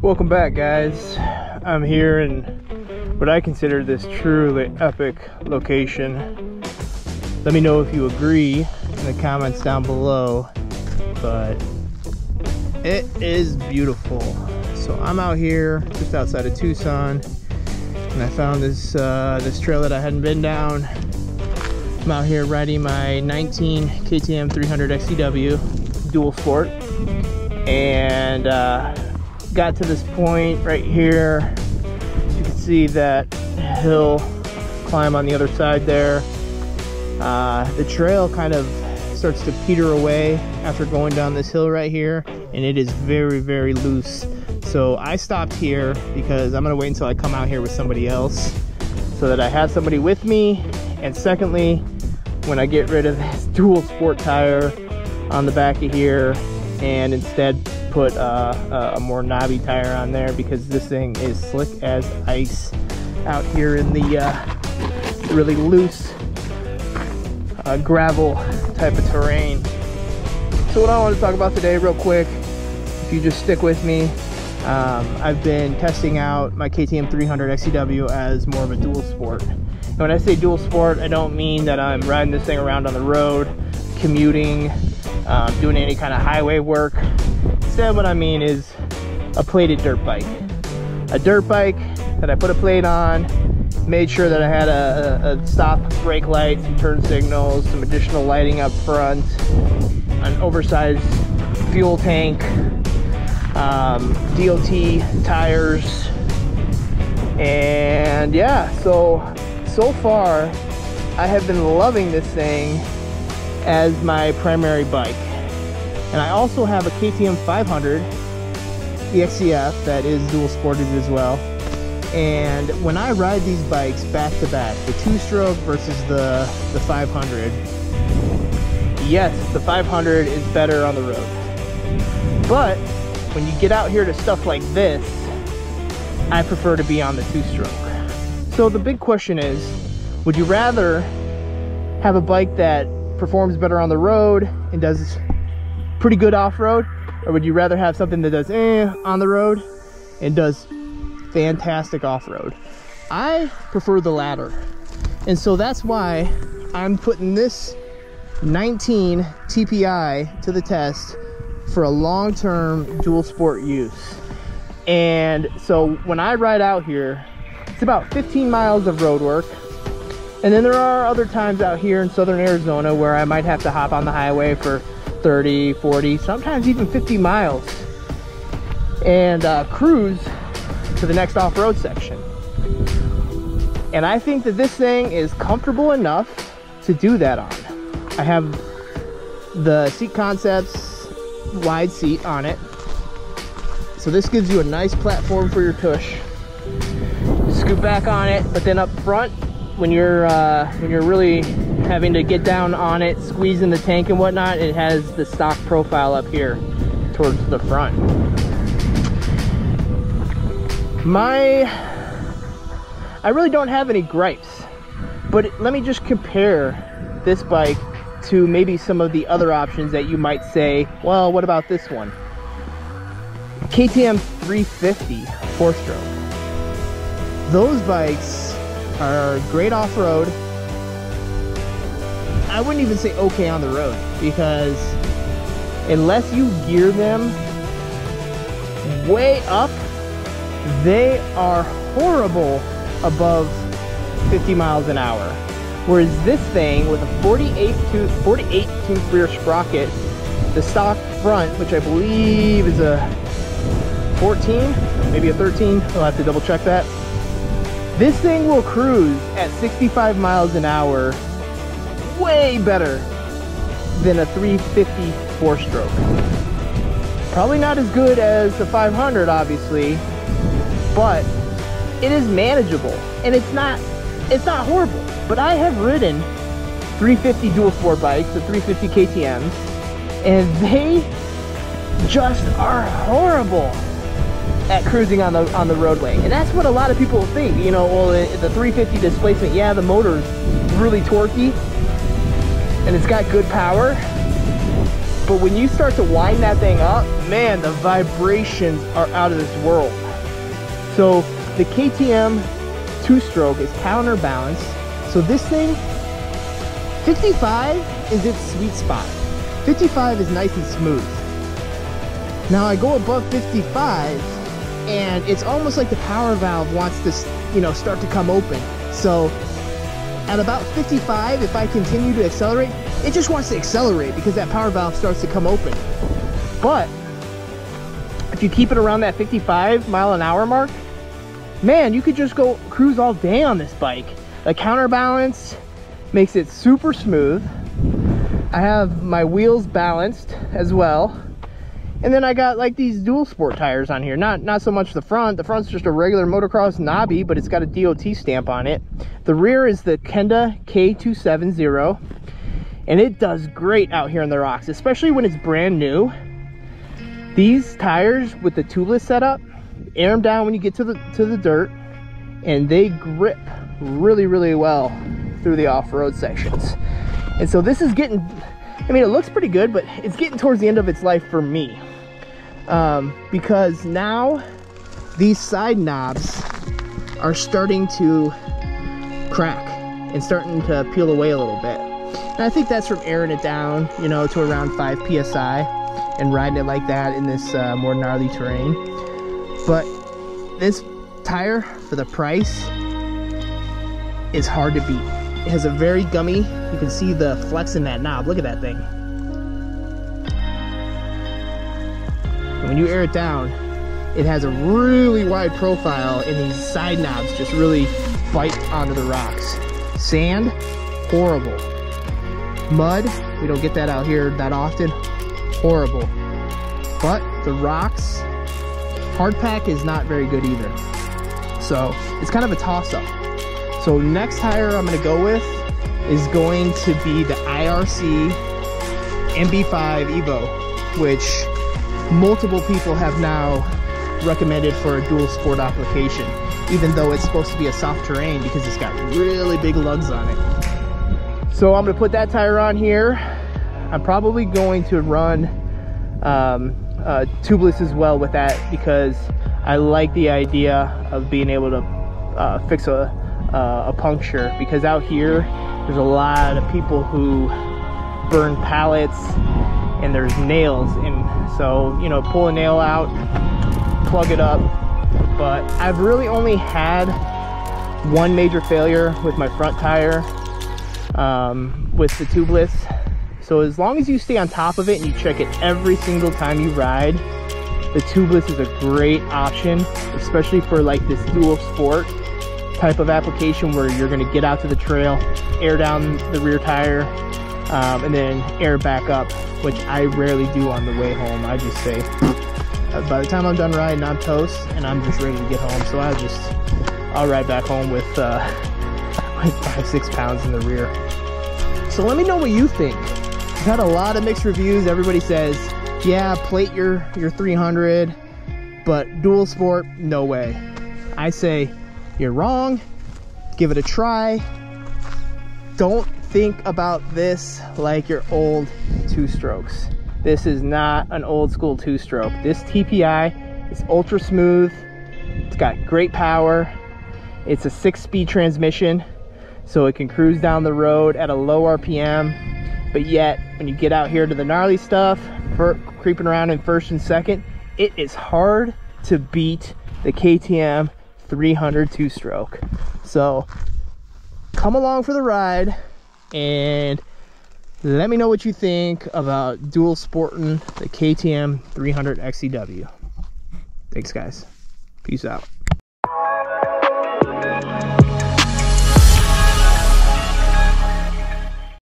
Welcome back guys. I'm here in what I consider this truly epic location. Let me know if you agree in the comments down below. But it is beautiful. So I'm out here just outside of Tucson and I found this uh, this trail that I hadn't been down. I'm out here riding my 19 KTM 300 XCW dual sport. And uh, got to this point right here. You can see that hill climb on the other side there. Uh, the trail kind of starts to peter away after going down this hill right here and it is very very loose so I stopped here because I'm gonna wait until I come out here with somebody else so that I have somebody with me and secondly when I get rid of this dual sport tire on the back of here and instead put uh, a more knobby tire on there because this thing is slick as ice out here in the uh, really loose uh, gravel type of terrain. So what I want to talk about today real quick, if you just stick with me, um, I've been testing out my KTM 300 XCW as more of a dual sport. And when I say dual sport, I don't mean that I'm riding this thing around on the road, commuting, um, doing any kind of highway work. Instead, what I mean is a plated dirt bike. A dirt bike that I put a plate on, made sure that I had a, a, stop brake light, some turn signals, some additional lighting up front, an oversized fuel tank, um, DOT tires, and yeah, so, so far, I have been loving this thing as my primary bike. And I also have a KTM 500 EXCF that is dual sported as well. And when I ride these bikes back to back, the two stroke versus the, the 500, yes, the 500 is better on the road. But when you get out here to stuff like this, I prefer to be on the two stroke. So the big question is, would you rather have a bike that performs better on the road and does pretty good off-road or would you rather have something that does eh on the road and does fantastic off-road i prefer the latter and so that's why i'm putting this 19 tpi to the test for a long-term dual sport use and so when i ride out here it's about 15 miles of road work and then there are other times out here in southern Arizona where I might have to hop on the highway for 30, 40, sometimes even 50 miles and uh, cruise to the next off-road section. And I think that this thing is comfortable enough to do that on. I have the Seat Concepts wide seat on it. So this gives you a nice platform for your tush. Scoot back on it, but then up front, when you're uh, when you're really having to get down on it, squeezing the tank and whatnot, it has the stock profile up here towards the front. My, I really don't have any gripes, but let me just compare this bike to maybe some of the other options that you might say, well, what about this one? KTM 350 four stroke. Those bikes are great off-road. I wouldn't even say okay on the road because unless you gear them way up, they are horrible above 50 miles an hour. Whereas this thing with a 48 tooth, 48 tooth rear sprocket, the stock front, which I believe is a 14, maybe a 13, I'll have to double check that. This thing will cruise at 65 miles an hour way better than a 350 four stroke. Probably not as good as the 500 obviously, but it is manageable and it's not it's not horrible. But I have ridden 350 dual sport bikes, the 350 KTMs, and they just are horrible. at cruising on the on the roadway. And that's what a lot of people think. You know, well, the 350 displacement, yeah, the motor's really torquey and it's got good power. But when you start to wind that thing up, man, the vibrations are out of this world. So the KTM two-stroke is counterbalanced. So this thing, 55 is its sweet spot. 55 is nice and smooth. Now I go above 55 and it's almost like the power valve wants to, you know, start to come open. So at about 55, if I continue to accelerate, it just wants to accelerate because that power valve starts to come open. But if you keep it around that 55 mile an hour mark, man, you could just go cruise all day on this bike. The counterbalance makes it super smooth. I have my wheels balanced as well. And then I got like these dual sport tires on here. Not not so much the front. The front's just a regular motocross knobby, but it's got a DOT stamp on it. The rear is the Kenda K270. And it does great out here in the rocks, especially when it's brand new. These tires with the tubeless setup, air them down when you get to the to the dirt, and they grip really, really well through the off-road sections. And so this is getting, I mean, it looks pretty good, but it's getting towards the end of its life for me. Um, because now these side knobs are starting to crack and starting to peel away a little bit. And I think that's from airing it down, you know, to around 5 PSI and riding it like that in this uh, more gnarly terrain. But this tire, for the price, is hard to beat. It has a very gummy, you can see the flex in that knob. Look at that thing. And when you air it down, it has a really wide profile and these side knobs just really bite onto the rocks. Sand, horrible. Mud, we don't get that out here that often, horrible. But the rocks, hard pack is not very good either. So it's kind of a toss up. So next tire I'm gonna go with is going to be the IRC MB5 Evo, which multiple people have now recommended for a dual sport application, even though it's supposed to be a soft terrain because it's got really big lugs on it. So I'm gonna put that tire on here. I'm probably going to run um, uh, tubeless as well with that because I like the idea of being able to uh, fix a, uh, a puncture because out here there's a lot of people who burn pallets and there's nails and so you know pull a nail out plug it up. But I've really only had one major failure with my front tire um, with the tubeless so as long as you stay on top of it and you check it every single time you ride the tubeless is a great option especially for like this dual sport type of application where you're going to get out to the trail air down the rear tire um, and then air back up which I rarely do on the way home. I just say, uh, by the time I'm done riding, I'm toast and I'm just ready to get home. So I just, I'll ride back home with uh, like five, six pounds in the rear. So let me know what you think. I've had a lot of mixed reviews. Everybody says, yeah, plate your, your 300, but dual sport, no way. I say, you're wrong. Give it a try. Don't think about this like your old two strokes. This is not an old school two stroke. This TPI is ultra smooth. It's got great power. It's a six speed transmission, so it can cruise down the road at a low RPM. But yet, when you get out here to the gnarly stuff, creeping around in first and second, it is hard to beat the KTM 300 two stroke. So come along for the ride and let me know what you think about dual sporting the KTM 300 XCW. Thanks guys. Peace out.